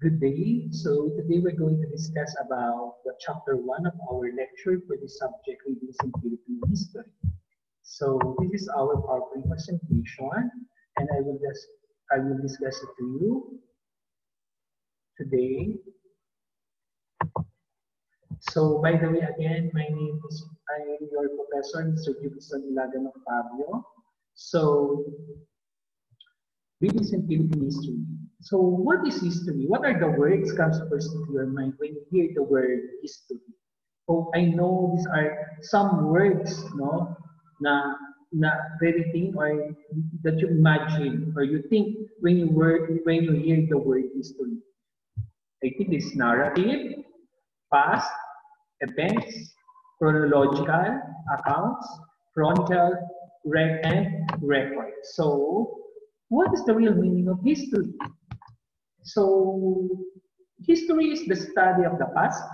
Good day. So today we're going to discuss about the chapter one of our lecture for the subject readings in Philippine history. So this is our PowerPoint presentation, and I will just I will discuss it to you today. So by the way, again, my name is I am your professor, Mr. Gibson Ilagan of Fabio. So readings in Philippine history. So what is history? What are the words comes first to your mind when you hear the word history? Oh, I know these are some words, no, na na very thing or that you imagine or you think when you word when you hear the word history. I think it's narrative, past, events, chronological accounts, frontal, rec and record. So what is the real meaning of history? So, history is the study of the past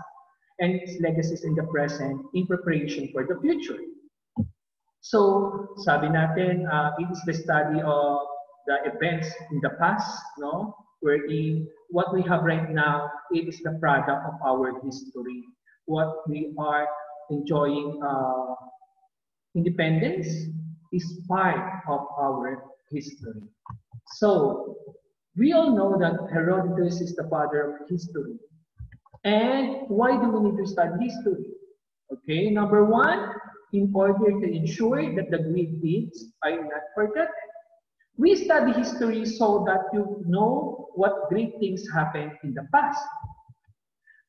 and its legacies in the present in preparation for the future. So, sabi natin, uh, it is the study of the events in the past, no? Wherein what we have right now, it is the product of our history. What we are enjoying uh, independence is part of our history. So, we all know that Herodotus is the father of history. And why do we need to study history? Okay, number one, in order to ensure that the great deeds are not forgotten. We study history so that you know what great things happened in the past.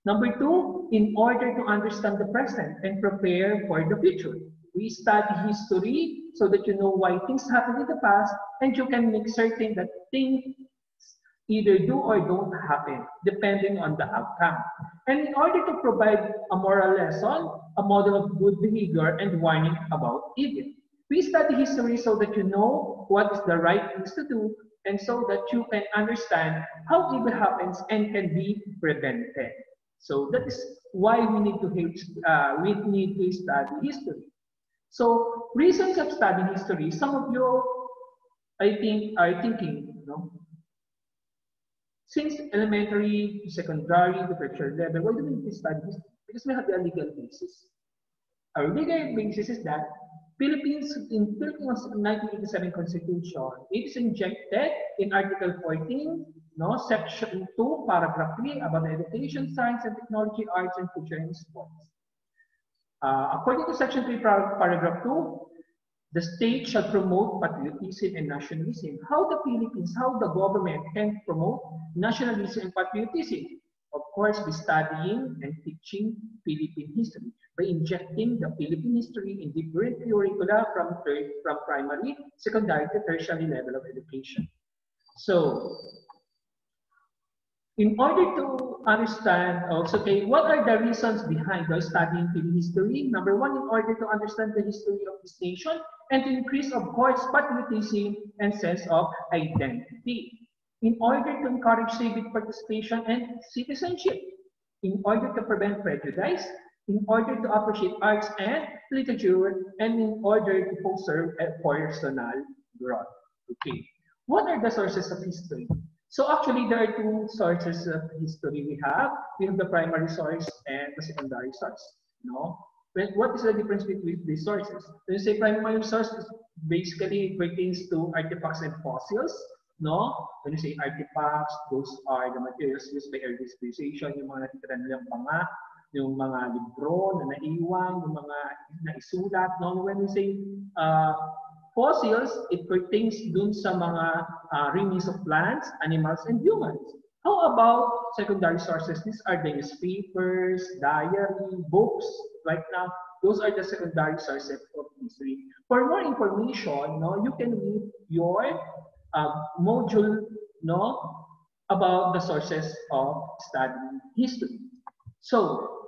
Number two, in order to understand the present and prepare for the future. We study history so that you know why things happened in the past and you can make certain that things either do or don't happen, depending on the outcome. And in order to provide a moral lesson, a model of good behavior, and warning about evil. We study history so that you know what is the right things to do, and so that you can understand how evil happens and can be prevented. So that is why we need to uh, we need to study history. So reasons of studying history. Some of you, I think, are thinking, you know, since elementary to secondary to tertiary level, why do we need to study this? Because we have the legal basis. Our legal basis is that Philippines, in Philippines 1987 Constitution, it is injected in Article 14, no, Section 2, Paragraph 3 about education, science and technology, arts and culture and sports. Uh, according to Section 3, Paragraph 2, the state shall promote patriotism and nationalism. How the Philippines, how the government can promote nationalism and patriotism? Of course, by studying and teaching Philippine history, by injecting the Philippine history in different curricula from, from primary, secondary to tertiary level of education. So, in order to understand also, okay, what are the reasons behind the studying Philippine history? Number one, in order to understand the history of this nation, and to increase, of course, patriotism and sense of identity. In order to encourage civic participation and citizenship, in order to prevent prejudice, in order to appreciate arts and literature, and in order to foster a personal growth. Okay. What are the sources of history? So actually, there are two sources of history we have. We have the primary source and the secondary source. No? what is the difference between these sources? When you say primary source, basically pertains to artifacts and fossils. No? When you say artifacts, those are the materials used by early civilization, yung mga natitira nilang panga, yung mga libro na naiwan, yung mga naisulat. No? When you say uh, fossils, it pertains dun sa mga uh, remains of plants, animals, and humans. How about secondary sources? These are the newspapers, diary, books. Right now, those are the secondary sources of history. For more information, no, you can read your uh, module no, about the sources of studying history. So,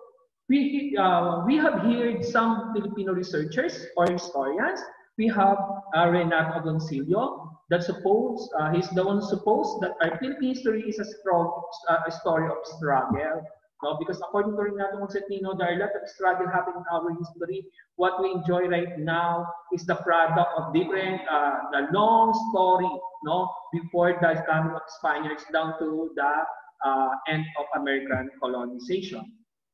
we, uh, we have here some Filipino researchers or historians. We have uh, Renato Agoncillo, that suppose uh, he's the one supposed that our Philippine history is a, strong, uh, a story of struggle. No? Because according to Renato Constantino, there are a lot of struggle happening in our history. What we enjoy right now is the product of different, uh, the long story, no, before the coming of Spaniards down to the uh, end of American colonization.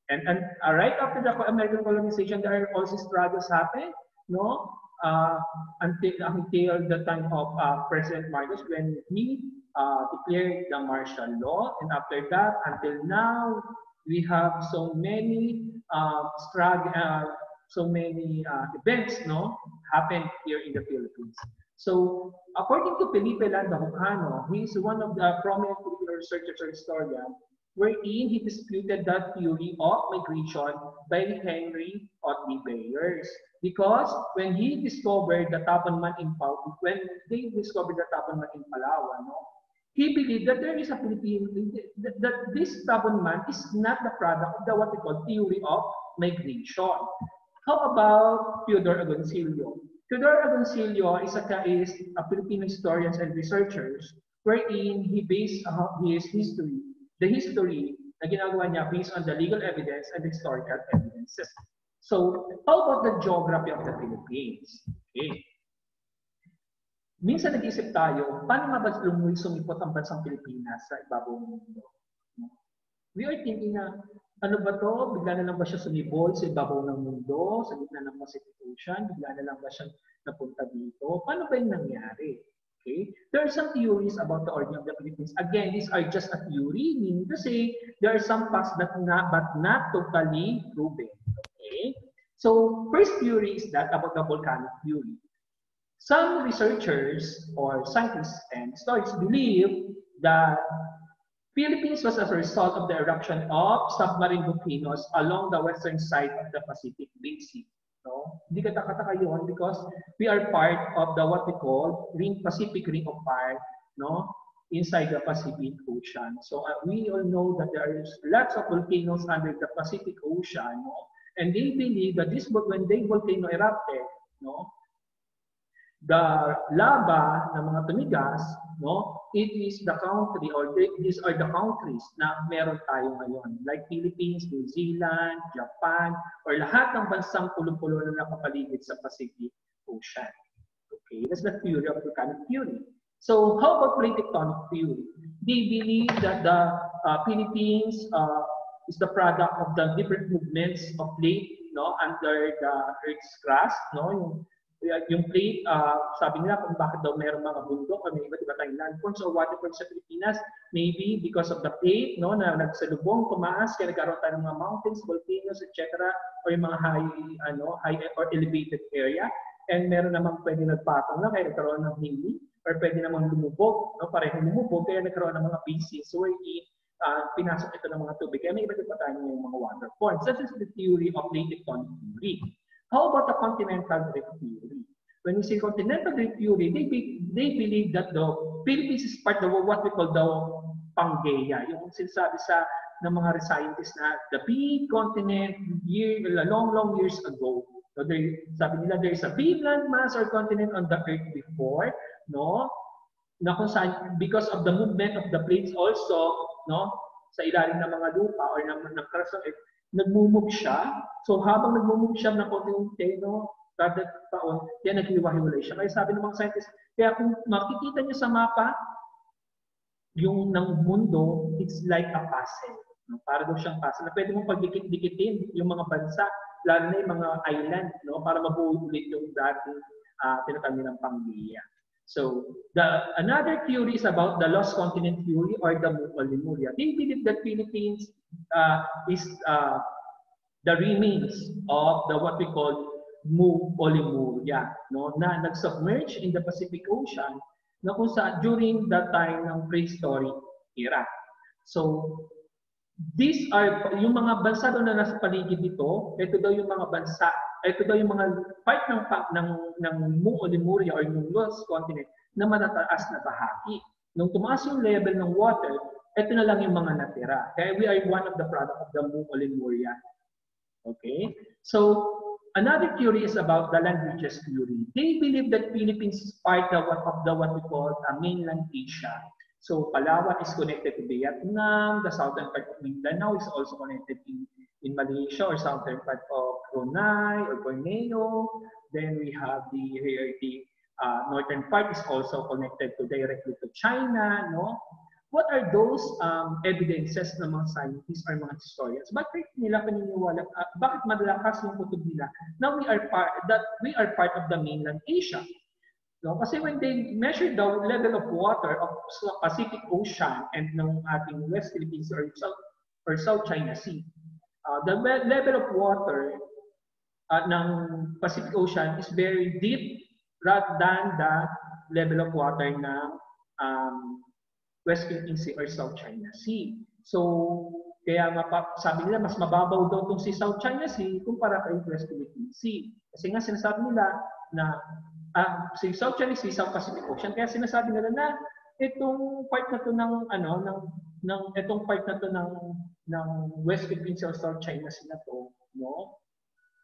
And, and uh, right after the American colonization, there are also struggles happen, no? Uh, until until the time of uh, President Marcos when he uh, declared the martial law, and after that, until now, we have so many uh, struggle, uh, so many uh, events, no, happen here in the Philippines. So, according to Felipe Landa Hocano, he is one of the prominent researchers or historian wherein he disputed the theory of migration by Henry Otley Bayers. Because when he discovered the Tabanman in Palawan, when they discovered the Tabanman in Palawan, no, he believed that there is a Philippine, that, that this Tabanman is not the product of the what we call theory of migration. How about Theodore Agoncillo? Theodore Agoncillo is a, is a Filipino historian and researchers wherein he based uh, his history the history na ginagawa niya based on the legal evidence and historical evidences. So, how about the geography of the Philippines? Okay. Minsan nag-isip tayo, paano nga ba sumipot ang bansang Pilipinas sa ibabaw ng mundo? We are thinking na, ano ba to? Bigla na lang ba siya sumibol sa ibabaw ng mundo, sa gitna ng Pacific Ocean? Bigla na lang ba siya napunta dito? Paano ba yung nangyari? Okay? There are some theories about the origin of the Philippines. Again, these are just a theory, meaning to say there are some facts that not, but not totally proven. Okay? So, first theory is that about the volcanic theory. Some researchers or scientists and historians believe that Philippines was as a result of the eruption of submarine volcanoes along the western side of the Pacific Basin. No? Hindi ka takataka yun because we are part of the what we call ring Pacific Ring of Fire, no? inside the Pacific Ocean. So uh, we all know that there are lots of volcanoes under the Pacific Ocean, no? and they believe that this when they volcano erupted, no, the lava ng mga tumigas, no, it is the country or these are the countries na meron tayo ngayon. Like Philippines, New Zealand, Japan, or lahat ng bansang pulong-pulo na nakapaligid sa Pacific Ocean. Okay, that's the theory of volcanic theory. So how about plate tectonic theory? They believe that the uh, Philippines uh, is the product of the different movements of plate no, under the Earth's crust, no, yung yung plate, uh, sabi nila kung bakit daw meron mga bundok may iba't iba tayong landforms or waterforms sa Pilipinas, maybe because of the plate, no, na nagsalubong, tumaas, kaya nagkaroon tayo ng mga mountains, volcanoes, etc. or yung mga high, ano, high or elevated area. And meron namang pwede nagpatong na, kaya nagkaroon ng hindi, or pwede namang lumubog, no, parehong lumubog, kaya nagkaroon ng mga basins where it, uh, pinasok ito ng mga tubig. Kaya may iba't iba tayo ng mga waterforms. That is the theory of plate tectonic. How about the continental drift theory? When we say continental drift theory, they, be, they believe that the Philippines is part of what we call the Pangea. Yung sinasabi sa ng mga scientists na the big continent year, long, long years ago. So there, sabi nila, there is a big landmass or continent on the earth before, no? Na kung saan, because of the movement of the plates also, no? Sa ilalim ng mga lupa or ng, ng crust of earth, nagmumove siya. So habang nagmumove siya ng konti-unti, kada taon, yan naghiwa-hiwalay siya. Kaya sabi ng mga scientists, kaya kung makikita niyo sa mapa, yung ng mundo, it's like a puzzle. Para daw siyang puzzle pwede mong pagdikit-dikitin yung mga bansa, lalo na yung mga island, no? para mabuo ulit yung dating uh, tinatawag nilang Panglia. So the another theory is about the lost continent theory or the Lemuria. They believe that Philippines uh, is uh, the remains of the what we call Mu o Lemuria, no, na nag-submerge in the Pacific Ocean na kung sa during that time ng prehistoric era. So these are yung mga bansa doon na nasa paligid nito, ito daw yung mga bansa ito daw yung mga part ng ng ng Mu o Lemuria or yung Lost Continent na matataas na bahagi. Nung tumaas yung level ng water, ito na lang yung mga natira. Kaya we are one of the product of the Mu o Lemuria. Okay? So, another theory is about the land bridges theory. They believe that Philippines is part of of the what we call uh, mainland Asia. So, Palawan is connected to Vietnam. The southern part of Mindanao is also connected in in Malaysia or southern part of Brunei or Borneo. Then we have the here the uh, northern part is also connected to directly to China, no? what are those um, evidences ng mga scientists or mga historians? Bakit nila paniniwala, uh, bakit malakas yung kutub nila na we are part, that we are part of the mainland Asia? No? Kasi when they measure the level of water of Pacific Ocean and ng ating West Philippines or South, or South China Sea, uh, the level of water uh, ng Pacific Ocean is very deep rather than the level of water ng um, West Philippine Sea or South China Sea. So, kaya nga pa, sabi nila, mas mababaw daw itong si South China Sea kumpara kay West Philippine Sea. Kasi nga sinasabi nila na uh, si South China Sea, South Pacific Ocean, kaya sinasabi nila na itong part na to ng ano ng ng itong part na to ng ng West Philippine Sea or South China Sea na to, no?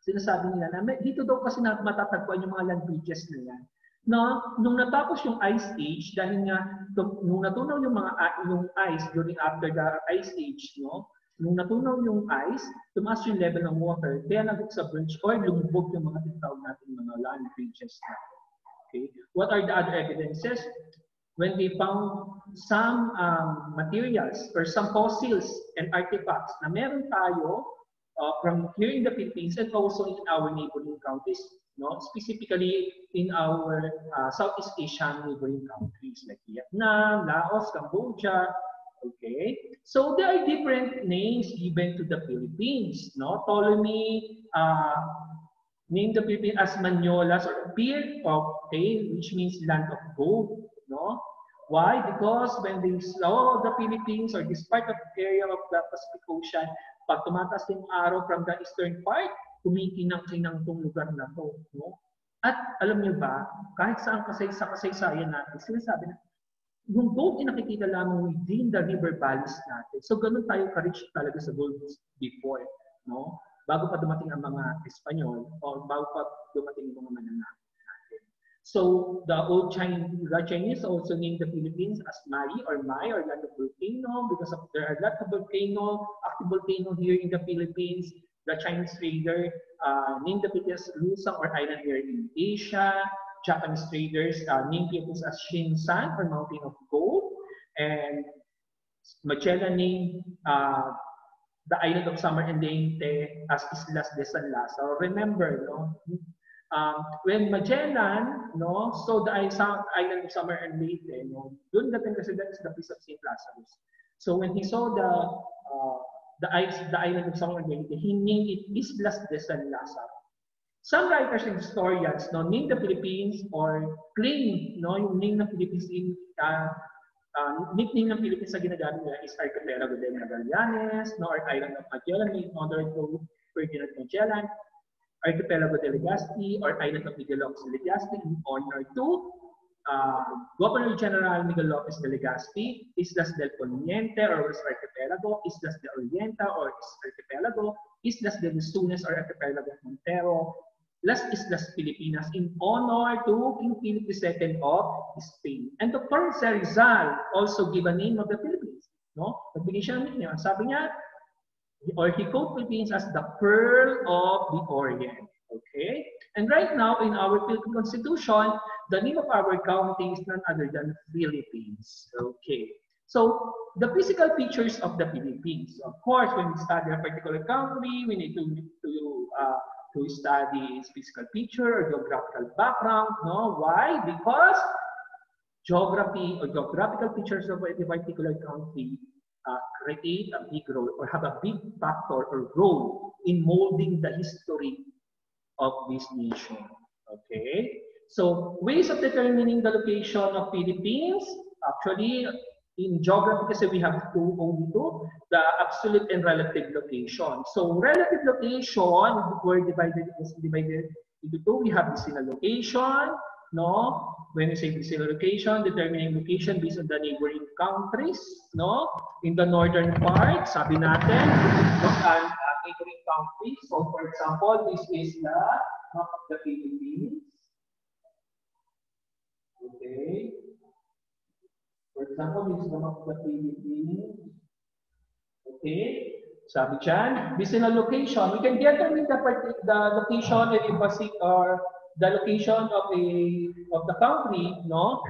Sinasabi nila na dito daw kasi na matatagpuan yung mga land bridges yan na nung natapos yung ice age dahil nga nung natunaw yung mga yung ice during after the ice age no nung natunaw yung ice tumaas yung level ng water kaya nag-submerge or lumubog yung mga tinatawag natin mga land bridges na okay what are the other evidences when they found some um, materials or some fossils and artifacts na meron tayo uh, from here in the Philippines and also in our neighboring countries no? specifically in our uh, Southeast Asian neighboring countries like Vietnam, Laos, Cambodia. Okay, so there are different names given to the Philippines. No, Ptolemy uh, named the Philippines as Manolas or Beard of okay, which means land of gold. No, why? Because when they saw the Philippines or this part of the area of the Pacific Ocean, pag tumatas yung araw from the eastern part, kumikinang-kinang tong lugar na to. No? At alam niyo ba, kahit saan kasay sa kasaysayan natin, sinasabi na, yung gold ay nakikita lamang within the river valleys natin. So ganun tayo ka-rich talaga sa gold before. No? Bago pa dumating ang mga Espanyol o bago pa dumating ang mga mananakit natin. So the old Chinese, the Chinese also named the Philippines as Mai or Mai or land of volcano because of, there are a lot of volcano, active volcano here in the Philippines the Chinese trader uh, named the Philippines Lusang or island here in Asia. Japanese traders uh, named Philippines as Shinsan or Mountain of Gold. And Magellan named uh, the island of Summer and Leyte as Islas de San Lazaro. Remember, no? Um, when Magellan, no, so the island of Summer and Leyte, no, doon natin kasi that's the place of St. Lazarus. So when he saw the uh, the, the island of San Miguelito, he named it Islas de San Lazaro. Some writers and historians no, name the Philippines or claim no, yung name ng Philippines in uh, uh, nickname ng Philippines sa ginagamit nila is Archipelago de Magallanes, no, or Island of Magellan in honor to Ferdinand Magellan, Archipelago de Legazpi, or Island of Miguel Lopez de Legazpi in honor to uh, Governor General Miguel Lopez de Legazpi, Islas del Poniente or West Archipelago, Islas de Orienta or East Archipelago, Islas de Lusunes or Archipelago Montero, Las Islas Filipinas in honor to King Philip II of Spain. And Dr. Rizal also give a name of the Philippines. No? Nagbigay siya ng niya. Sabi niya, or he called Philippines as the Pearl of the Orient. Okay? And right now, in our Philippine Constitution, the name of our county is none other than Philippines. Okay. So, the physical features of the Philippines. Of course, when we study a particular country, we need to, to, uh, to study its physical picture or geographical background. No? Why? Because geography or geographical features of a particular country uh, create a big role or have a big factor or role in molding the history of this nation. Okay? So, ways of determining the location of Philippines, actually, in geography kasi we have two only two, the absolute and relative location. So, relative location, we're divided, divided into two. We have vicinal location, no? When we say vicinal location, determining location based on the neighboring countries, no? In the northern part, sabi natin? And, uh, neighboring countries. So, for example, this is the map of the Philippines. Okay. For example, this is the map of the Philippines. Okay. Sabi dyan, vicinal location. We can determine the, the location and embassy or the location of a of the country, no?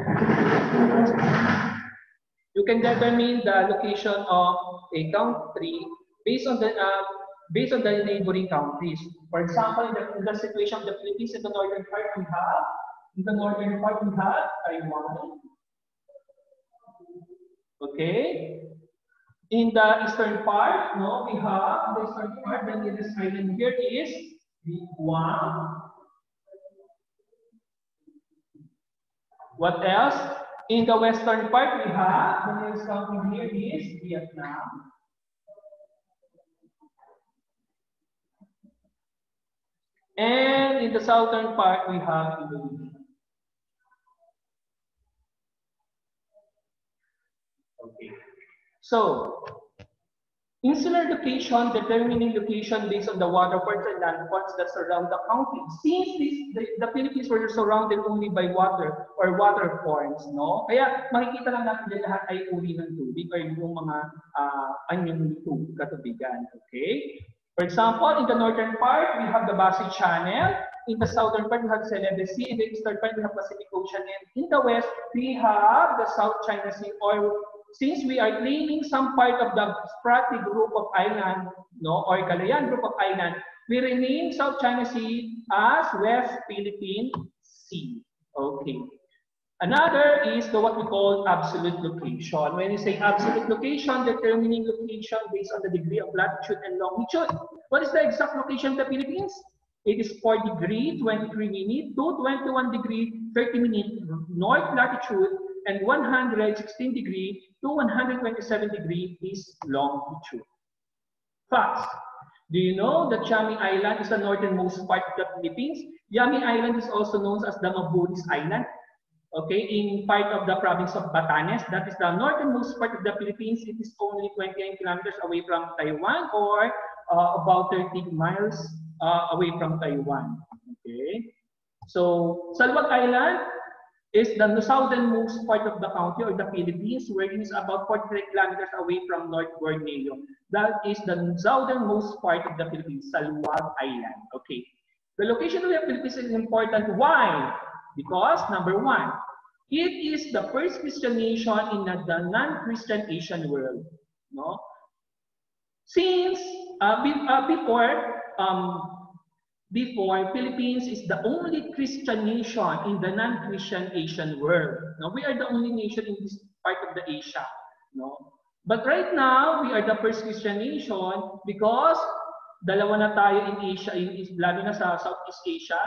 You can determine the location of a country based on the uh, based on the neighboring countries. For example, in the, in the situation of the Philippines, in the northern part we have, in the northern part we have Taiwan. Okay. In the eastern part, no, we have the eastern part, the nearest island here is Guam. What else? In the western part, we have, the nearest country here is Vietnam. And in the southern part, we have Indonesia. Okay. So, insular location, determining location based on the waterfalls and landforms that surround the country. Since this, the, the Philippines were surrounded only by water or waterfalls, no? Kaya makikita lang natin din lahat ay uri ng tubig or yung mga uh, anyong tubig, katubigan. Okay? For example, in the northern part, we have the Basi Channel. In the southern part, we have Celebes Sea. In the eastern part, we have Pacific Ocean. And in the west, we have the South China Sea. Or since we are claiming some part of the Sprati group of island, no, or Galayan group of island, we rename South China Sea as West Philippine Sea. Okay. Another is the what we call absolute location. When you say absolute location, determining location based on the degree of latitude and longitude. What is the exact location of the Philippines? It is 4 degree, 23 minute to 21 degree, 30 minute north latitude and 116 degree to 127 degree is longitude. Facts. Do you know that Yami Island is the northernmost part of the Philippines? Yami Island is also known as the Maburis Island Okay, in part of the province of Batanes, that is the northernmost part of the Philippines. It is only 29 kilometers away from Taiwan or uh, about 30 miles uh, away from Taiwan. Okay, so Salwag Island is the southernmost part of the country or the Philippines, where it is about 43 kilometers away from North Borneo. That is the southernmost part of the Philippines, Salwag Island. Okay, the location of the Philippines is important. Why? Because number one, it is the first Christian nation in the non-Christian Asian world. No? Since uh, uh, before, um, before Philippines is the only Christian nation in the non-Christian Asian world. No? We are the only nation in this part of the Asia. No? But right now, we are the first Christian nation because dalawa na tayo in Asia, in, lalo na sa Southeast Asia,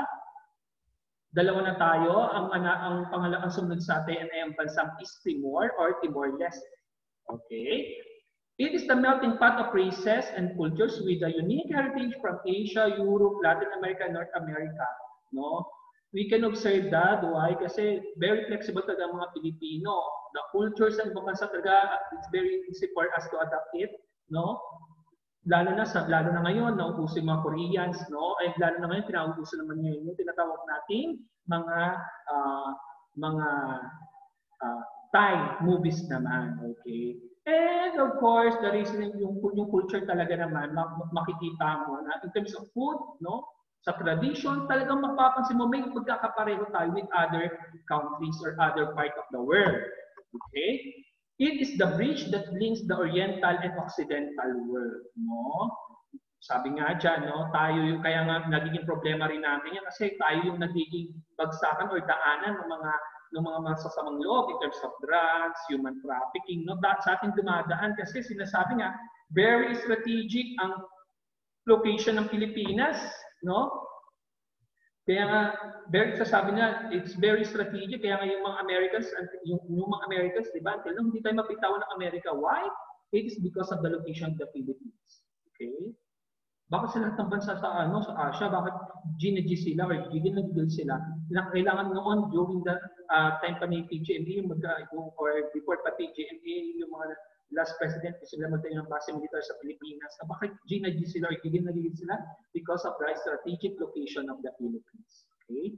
Dalawa na tayo. Ang, ang, ang pangalawang sumunod sa atin ay ang bansang East Timor or Timor-Leste. Okay? It is the melting pot of races and cultures with a unique heritage from Asia, Europe, Latin America, North America. No? We can observe that. Why? Kasi very flexible talaga mga Pilipino. The cultures ibang bansa talaga, it's very easy for us to adapt it. No? lalo na sa lalo na ngayon nauuso yung mga Koreans no ay lalo na ngayon pinauuso naman ngayon yung tinatawag nating mga uh, mga uh, Thai movies naman okay and of course the reason yung yung culture talaga naman makikita mo na in terms of food no sa tradition talagang mapapansin mo may pagkakapareho tayo with other countries or other part of the world okay It is the bridge that links the Oriental and Occidental world. No? Sabi nga dyan, no, tayo yung, kaya nga nagiging problema rin natin yan kasi tayo yung nagiging bagsakan or daanan ng mga ng mga masasamang loob in terms of drugs, human trafficking. No? That, sa ating dumadaan kasi sinasabi nga, very strategic ang location ng Pilipinas. No? Kaya nga, very, sasabi na, it's very strategic. Kaya nga yung mga Americans, yung, yung mga Americans, di ba, until hindi tayo mapitawan ng Amerika. Why? It is because of the location of the Philippines. Okay? Bakit sa lahat ng bansa sa, ano, sa Asia, bakit G sila or gigil na gigil sila? Kailangan noon during the uh, time pa ni PGMA, yung mag, uh, or before pa PGMA, yung mga last president sila magtayo ng base militar sa Pilipinas. Na bakit G na G sila or gigil na gigil sila? Because of the strategic location of the Philippines. Okay?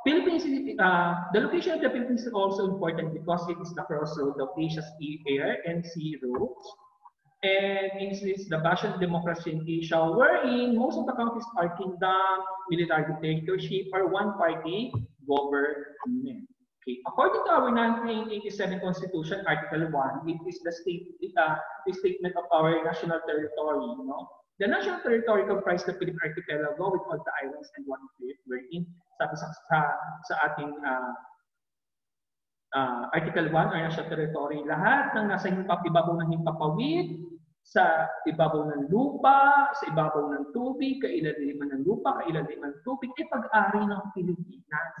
Philippines, uh, the location of the Philippines is also important because it is the crossroad of Asia's air and sea roads. And is the of democracy in Asia, wherein most of the countries are kingdom, military dictatorship, or one-party government. Okay. According to our 1987 Constitution, Article 1, it is the, state, uh, the statement of our national territory. You know? The national territory comprises the Philippine Archipelago with all the islands and one wherein sabi sa, sa, sa ating uh, uh, Article 1, our national territory, lahat ng nasa himpap, ibabaw ng himpapawid, sa ibabaw ng lupa, sa ibabaw ng tubig, kailaliman ng lupa, kailaliman ng tubig, ay pag-ari ng Pilipinas.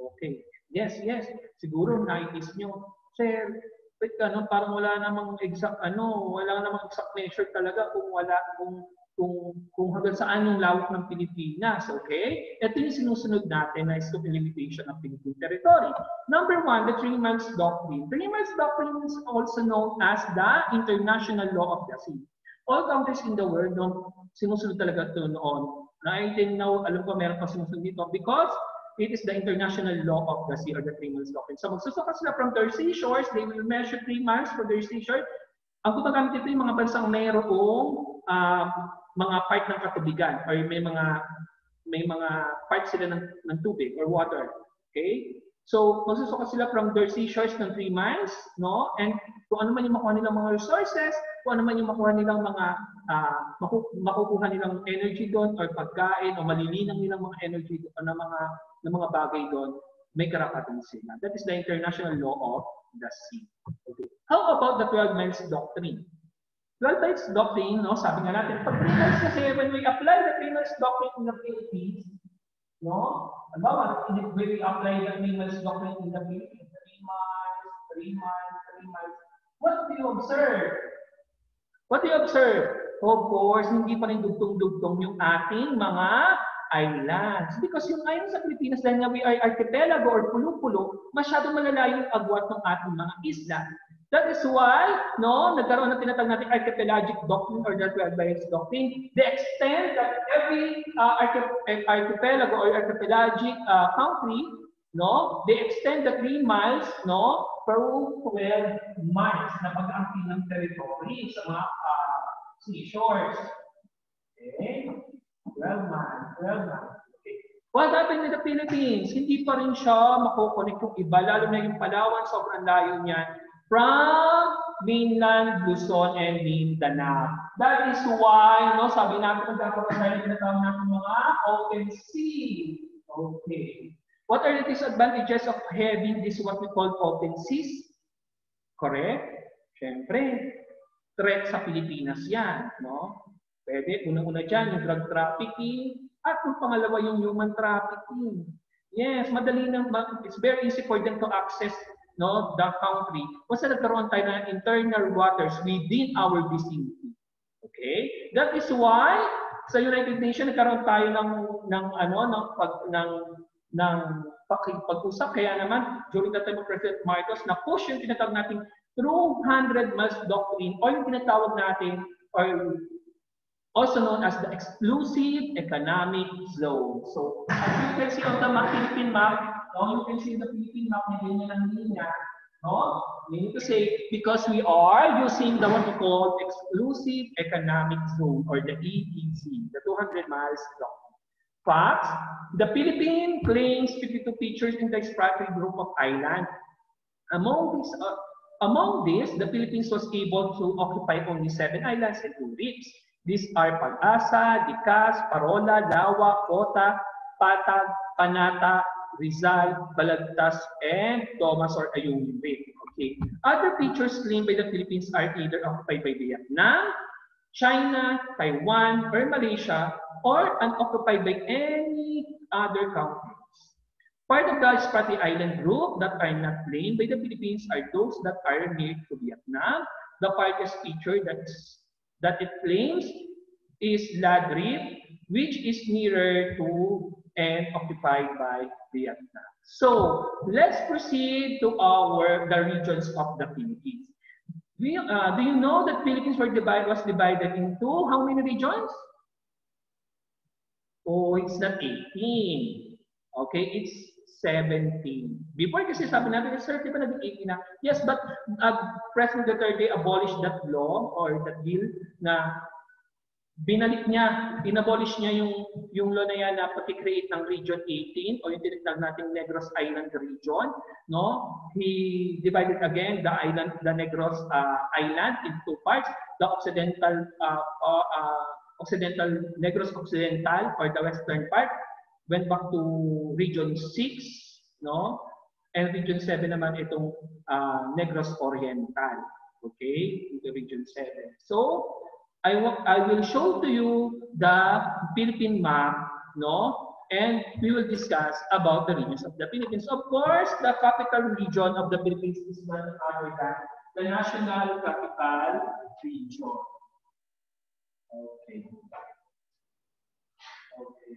Okay. Yes, yes. Siguro naiis nyo, Sir, wait ano, parang wala namang exact, ano, wala namang exact measure talaga kung wala, kung kung, kung hanggang saan yung lawak ng Pilipinas. Okay? Ito yung sinusunod natin na scope limitation of Philippine territory. Number one, the Three Miles Doctrine. Three Miles Doctrine is also known as the International Law of the Sea. All countries in the world, no, sinusunod talaga ito noon. Na I think now, alam ko meron pa sinusunod dito because it is the international law of the sea or the three miles doctrine. So magsusuka sila from their seashores, they will measure three miles from their seashore. Ang gumagamit ito yung mga bansang mayroong um, mga part ng katubigan or may mga may mga part sila ng, ng tubig or water. Okay? So, magsusuka sila from their seashores ng 3 miles, no? And kung ano man yung makuha nilang mga resources, kung ano man yung makuha nilang mga, uh, maku makukuha nilang energy doon or pagkain o malilinang nilang mga energy o na mga, na mga bagay doon, may karapatan sila. That is the international law of the sea. Okay. How about the 12 miles doctrine? 12 miles doctrine, no, sabi nga natin, pag 3 miles kasi when we apply the 3 miles doctrine in the Philippines, no, ano, when we apply the 3 miles doctrine in the Philippines, 3 miles, 3 miles, 3 miles, what do you observe? What do you observe? Of course, hindi pa rin dugtong-dugtong yung ating mga islands. Because yung islands sa Pilipinas, dahil nga we are archipelago or pulo-pulo, masyadong malalayo yung agwat ng ating mga isla. That is why, no, nagkaroon ng tinatag natin archipelagic doctrine or 12 bias doctrine. The extent that every uh, archipelago or archipelagic uh, country, no, they extend the 3 miles, no, per 12 miles na pag-aampi ng territory sa mga uh, seashores. Okay? 12 miles, 12 miles. What happened in the Philippines? Hindi pa rin siya makukonek yung iba, lalo na yung Palawan, sobrang layo niyan from mainland Luzon and Mindanao. That is why, no, sabi natin magkakaroon tayo tinatawag natin mga open sea. Okay. What are the disadvantages of having this what we call open seas? Correct? Siyempre, threat sa Pilipinas yan. No? Pwede, unang-una dyan, yung drug trafficking, at yung pangalawa, yung human trafficking. Yes, madali nang, it's very easy for them to access no, the country, basta nagkaroon tayo ng internal waters within our vicinity. Okay? That is why sa United Nations nagkaroon tayo ng ng ano ng pag ng ng pag-usap kaya naman during the time of President Marcos na push yung tinatawag nating 200 miles doctrine o yung tinatawag natin or also known as the exclusive economic zone. So, as you can see on the map, map, no, you can see the Philippine map na ganyan ang linya. No? Meaning to say, because we are using the what we exclusive economic zone or the EEZ, the 200 miles long. Facts, the Philippines claims 52 features in the expropriate group of islands. Among these, uh, among these, the Philippines was able to occupy only seven islands and two reefs. These are Pag-asa, Dikas, Parola, Lawa, Kota, Patag, Panata, Rizal, Balagtas, and Thomas or Ayungin Bay. Okay. Other features claimed by the Philippines are either occupied by Vietnam, China, Taiwan, or Malaysia, or unoccupied by any other countries. Part of the Spratly Island group that are not claimed by the Philippines are those that are near to Vietnam. The farthest feature that's that it claims is Ladrip, which is nearer to and occupied by Vietnam. So let's proceed to our the regions of the Philippines. Do you, uh, do you know that Philippines were divided, was divided into how many regions? Oh, it's not 18. Okay, it's 17. Before kasi sabi natin, sir, di ba naging 18 na? Yes, but uh, President Duterte abolished that law or that bill na binalik niya, inabolish niya yung yung law na yan na pag-create ng Region 18 o yung tinatawag nating Negros Island region, no? He divided again the island, the Negros uh, Island in two parts, the Occidental uh, uh, uh, Occidental Negros Occidental or the western part went back to Region 6, no? And Region 7 naman itong uh, Negros Oriental, okay? Into Region 7. So, I, I will show to you the Philippine map, no? And we will discuss about the regions of the Philippines. Of course, the capital region of the Philippines is none other the National Capital Region. Okay. Okay.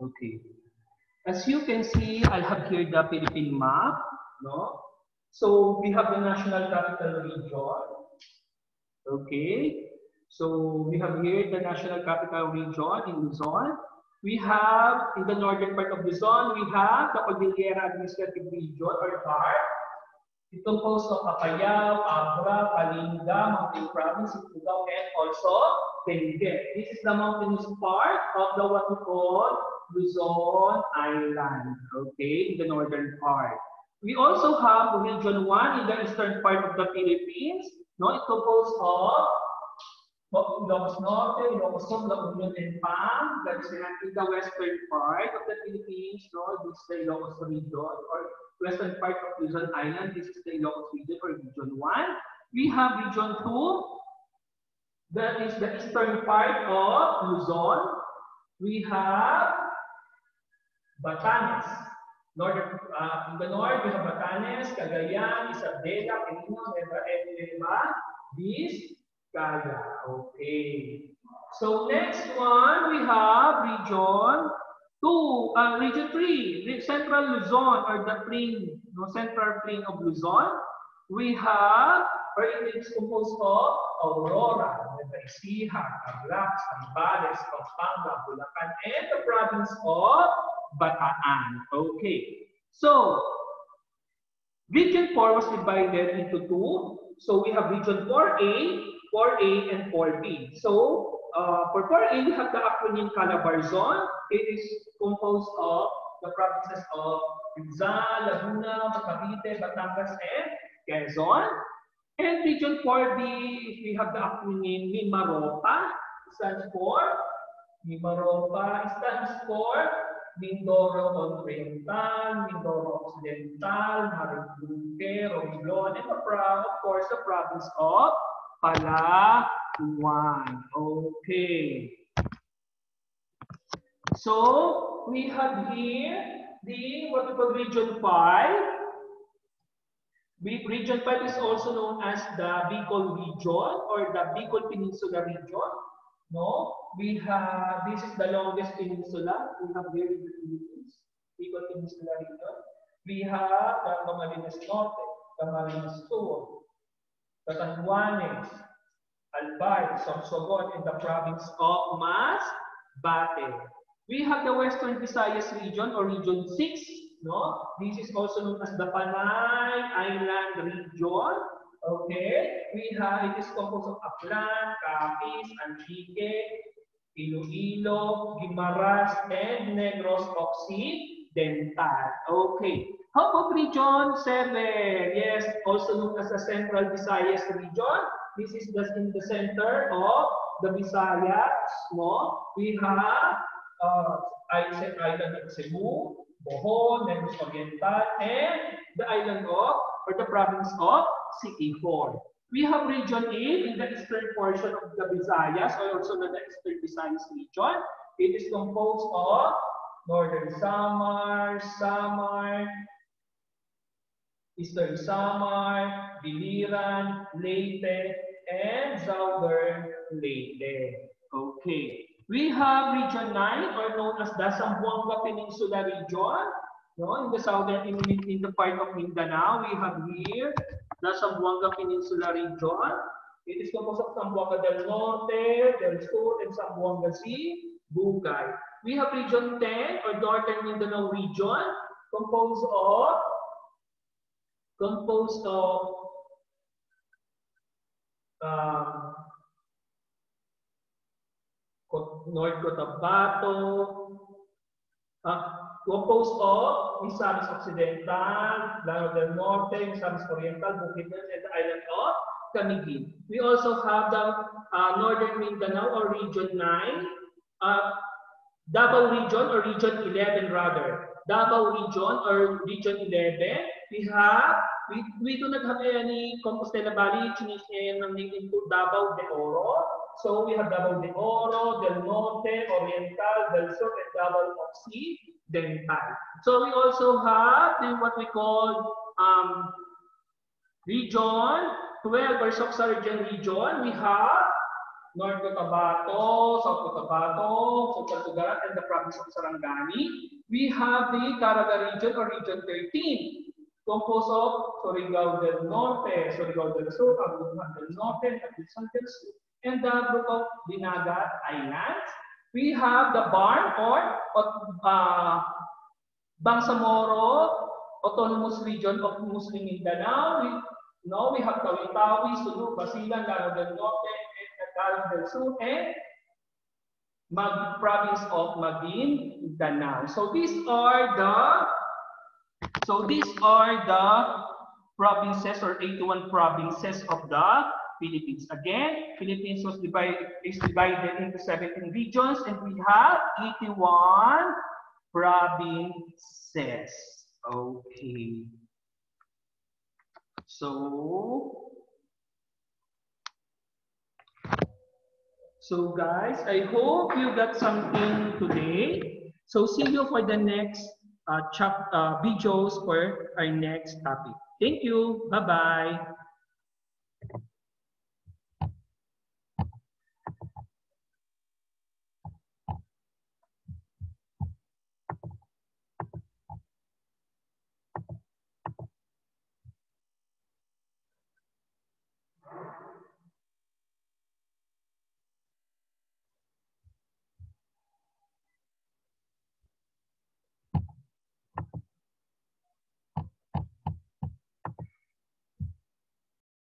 Okay. As you can see, I have here the Philippine map. No? So we have the national capital region. Okay. So we have here the national capital region in Luzon. We have in the northern part of Luzon, we have the Cordillera Administrative Region or CAR. It composed of Apayao, Abra, Palinga, Mountain Province, Ifugao, and also Benguet. This is the mountainous part of the what we call Luzon Island, okay, in the northern part. We also have Region 1 in the eastern part of the Philippines. No, it composed of Ilocos Norte, Ilocos Sur, La Union, and Pam. That is in the western part of the Philippines. No, this is the Ilocos region or western part of Luzon Island. This is the Ilocos region or Region 1. We have Region 2. That is the eastern part of Luzon. We have Batanes. Northern, uh, in the north, we have Batanes, Cagayan, Isabela, Quirino, Nueva Vizcaya. Okay. So next one, we have region 2, uh, region 3, central Luzon or the plain, no, central plain of Luzon. We have, or it is composed of Aurora, Nueva Ecija, Tarlac, Zambales, Pampanga, Bulacan, and the province of Bataan. Okay. So, Region 4 was divided into two. So, we have Region 4A, 4A, and 4B. So, uh, for 4A, we have the Apunin Calabarzon. It is composed of the provinces of Rizal, Laguna, Cavite, Batangas, and Quezon. And Region 4B, we have the Apunin Mimaropa. Stands for Mimaropa stands for Mindoro Oriental, Mindoro Occidental, Marinduque, Romblon, and of course, the province of Palawan. Okay. So, we have here the, what we call region 5. We, region 5 is also known as the Bicol region or the Bicol Peninsula region. No, we have, this is the longest peninsula we have here in the Philippines, Bicol Peninsula region. We have the Camarines Norte, Camarines Sur, Catanduanes, Albay, Sorsogon, in the province of Masbate. We have the Western Visayas region or region 6. No? This is also known as the Panay Island region. Okay, we have, it is composed of Aklan, Capiz, Antique, Iloilo, Guimaras, and Negros Occidental. Okay. How about region 7? Yes, also known as the Central Visayas region. This is just in the center of the Visayas. No? We have uh, island of Cebu, Bohol, Negros Oriental, and the island of, or the province of CE4. We have region 8 in the eastern portion of the Visayas, or also the eastern Visayas region. It is composed of northern Samar, Samar, eastern Samar, Biliran, Leyte, and southern Leyte. Okay. We have region 9, or known as the Zamboanga Peninsula region. No, in the southern, in, in the part of Mindanao, we have here the Zamboanga Peninsula region. It is composed of Zamboanga del Norte, del Sur, and Zamboanga Sea, Bugay. We have region 10 or Northern Mindanao region. composed of composed of um, North Cotabato, uh, composed of Misamis Occidental, Lanao del Norte, Misamis Oriental, Bukidnon, and the island of Camiguin. We also have the uh, Northern Mindanao or Region 9, uh, Davao Region or Region 11 rather. Davao Region or Region 11, we have, we, we do not have any Compostela Valley, ng name into Davao de Oro. So we have Davao de Oro, Del Norte, Oriental, Del Sur, and Davao Occidental. So we also have the, what we call um, region 12 or Soxargen region. We have North Cotabato, South Cotabato, Central Tugarat, and the province of Sarangani. We have the Caraga region or region 13, composed of Surigao del Norte, Surigao del Sur, Agusan del Norte, and Agusan del Sur, and the group of Dinagat Islands. We have the Barn or uh, Bangsamoro Autonomous Region of Muslim Mindanao. We, no, we have Tawi-Tawi, Sulu, Basilan, Laro del Norte, Tagalog del Sur, and Mag province of Maguindanao. So these are the so these are the provinces or 81 provinces of the Philippines. Again, Philippines was divided is divided into 17 regions and we have 81 provinces. Okay. So So guys, I hope you got something today. So see you for the next uh, chap uh, videos for our next topic. Thank you. Bye-bye.